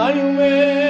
Thy way.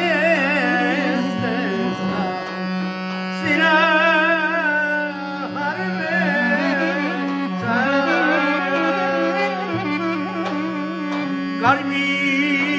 Garmin.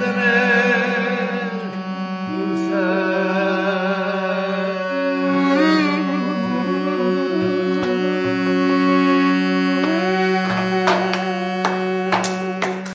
Adonai.